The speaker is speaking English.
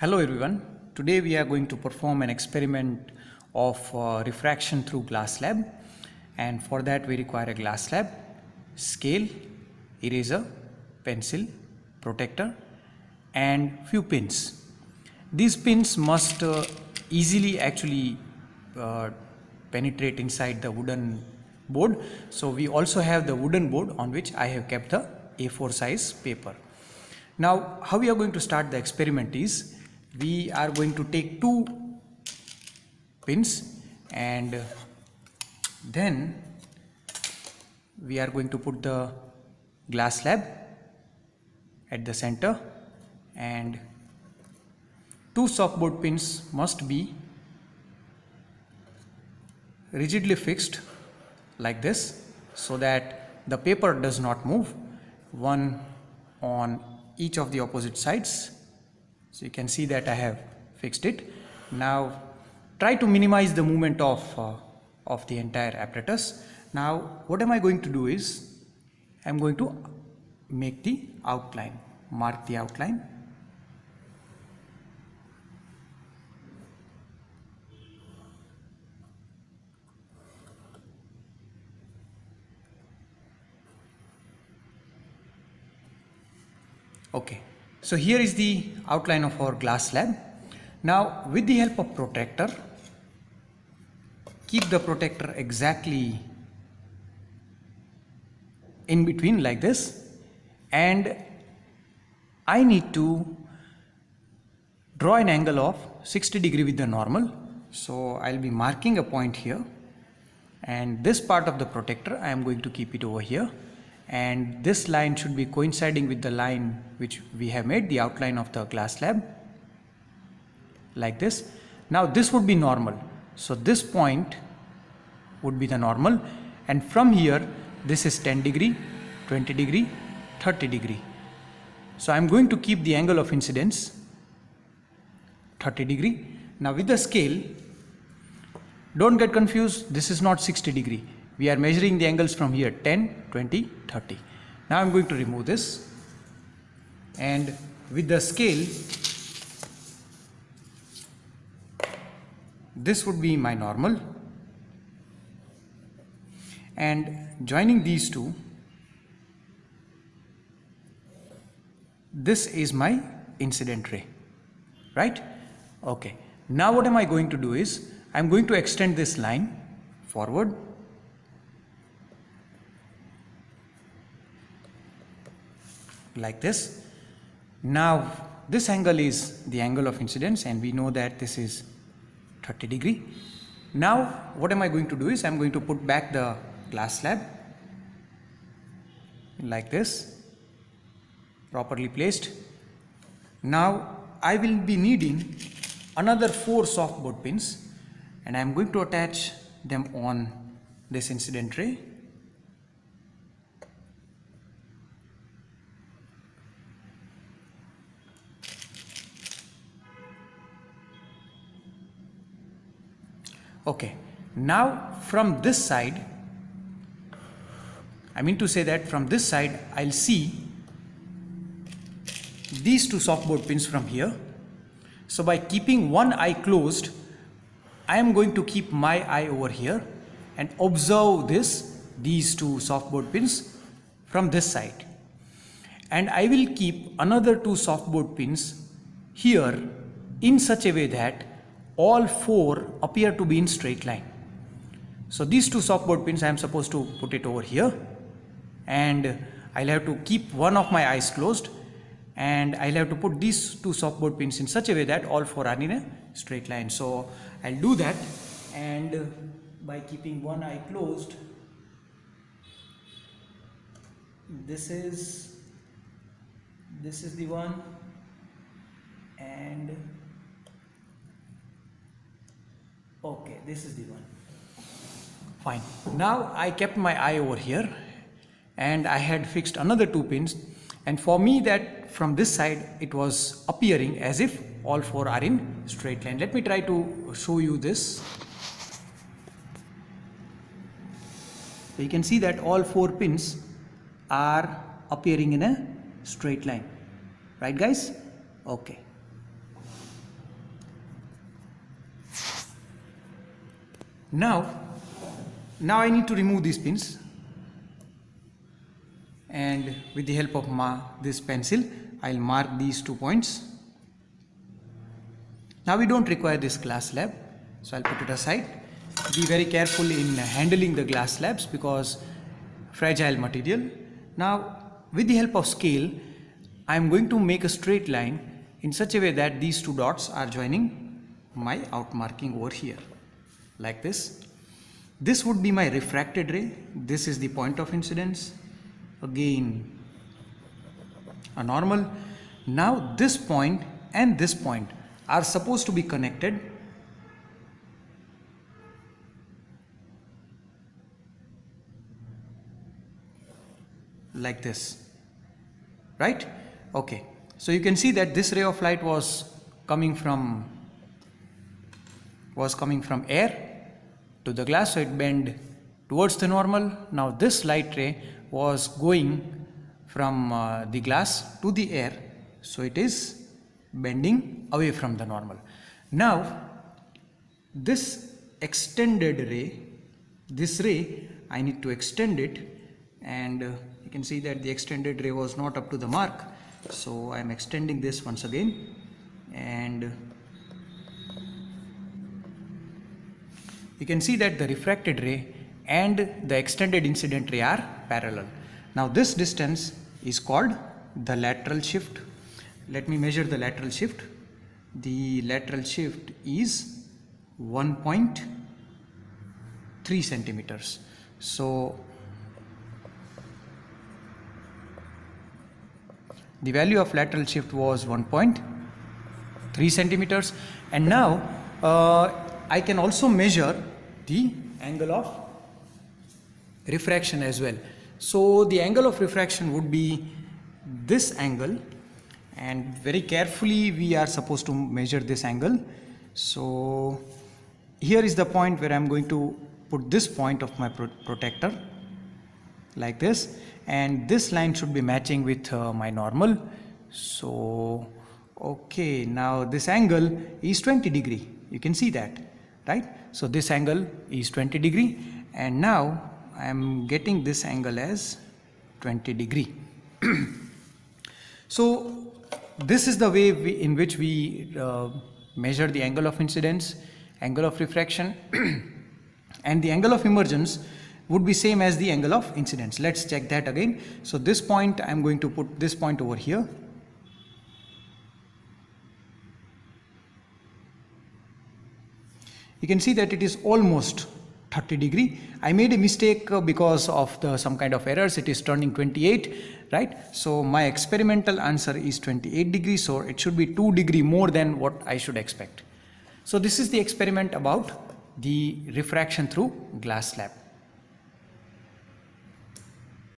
Hello everyone. Today we are going to perform an experiment of uh, refraction through glass slab and for that we require a glass slab, scale, eraser, pencil, protector and few pins. These pins must uh, easily actually uh, penetrate inside the wooden board. So we also have the wooden board on which I have kept the A4 size paper. Now how we are going to start the experiment is we are going to take two pins and then we are going to put the glass slab at the center and two softboard pins must be rigidly fixed like this so that the paper does not move one on each of the opposite sides so you can see that I have fixed it. Now try to minimize the movement of, uh, of the entire apparatus. Now what am I going to do is I am going to make the outline, mark the outline. Okay, so here is the outline of our glass slab. Now with the help of protector, keep the protector exactly in between like this and I need to draw an angle of 60 degree with the normal. So I'll be marking a point here and this part of the protector I am going to keep it over here and this line should be coinciding with the line which we have made the outline of the glass slab like this. Now this would be normal. So this point would be the normal. And from here this is 10 degree 20 degree 30 degree. So I'm going to keep the angle of incidence 30 degree. Now with the scale don't get confused. This is not 60 degree we are measuring the angles from here 10 20 30 now i'm going to remove this. And with the scale this would be my normal. And joining these two this is my incident ray right? Okay. Now what am i going to do is i'm going to extend this line forward like this. Now this angle is the angle of incidence and we know that this is 30 degree. Now what am I going to do is I am going to put back the glass slab like this properly placed. Now I will be needing another four softboard pins and I am going to attach them on this incident ray okay. Now from this side I mean to say that from this side I'll see these two softboard pins from here. So by keeping one eye closed I am going to keep my eye over here and observe this these two softboard pins from this side. And I will keep another two softboard pins here in such a way that all four appear to be in straight line. So these two softboard pins I am supposed to put it over here and I'll have to keep one of my eyes closed and I'll have to put these two softboard pins in such a way that all four are in a straight line. So I'll do that and by keeping one eye closed this is this is the one and okay this is the one. Fine. Now I kept my eye over here and I had fixed another two pins. And for me that from this side it was appearing as if all four are in straight line. Let me try to show you this. So you can see that all four pins are appearing in a straight line. Right guys? Okay Now, now I need to remove these pins and with the help of ma this pencil I'll mark these two points. Now we don't require this glass slab so I'll put it aside. Be very careful in handling the glass slabs because fragile material. Now with the help of scale I'm going to make a straight line in such a way that these two dots are joining my outmarking over here like this. This would be my refracted ray. This is the point of incidence. Again a normal. Now this point and this point are supposed to be connected like this right okay so you can see that this ray of light was coming from was coming from air to the glass so it bent towards the normal. Now this light ray was going from uh, the glass to the air so it is bending away from the normal. Now this extended ray this ray I need to extend it and uh, you can see that the extended ray was not up to the mark so I am extending this once again and you can see that the refracted ray and the extended incident ray are parallel. Now this distance is called the lateral shift. Let me measure the lateral shift. The lateral shift is 1.3 centimeters. So the value of lateral shift was 1.3 centimeters and now uh, I can also measure the angle of refraction as well. So the angle of refraction would be this angle and very carefully we are supposed to measure this angle. So here is the point where I'm going to put this point of my pro protector like this and this line should be matching with uh, my normal. So okay now this angle is 20 degree. You can see that right so this angle is 20 degree and now I am getting this angle as 20 degree so this is the way we, in which we uh, measure the angle of incidence angle of refraction and the angle of emergence would be same as the angle of incidence. Let's check that again. So this point I am going to put this point over here. You can see that it is almost 30 degree. I made a mistake uh, because of the some kind of errors. It is turning 28, right? So my experimental answer is 28 degrees. So it should be 2 degree more than what I should expect. So this is the experiment about the refraction through glass slab.